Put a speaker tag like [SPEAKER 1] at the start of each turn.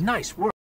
[SPEAKER 1] Nice work.